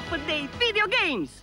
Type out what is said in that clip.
top, they video games.